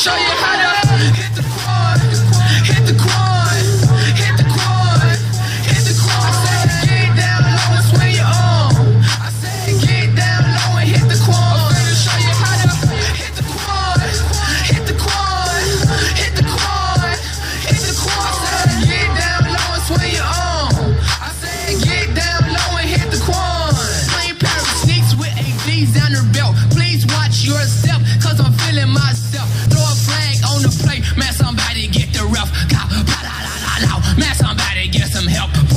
Show. now. Man, somebody get some help.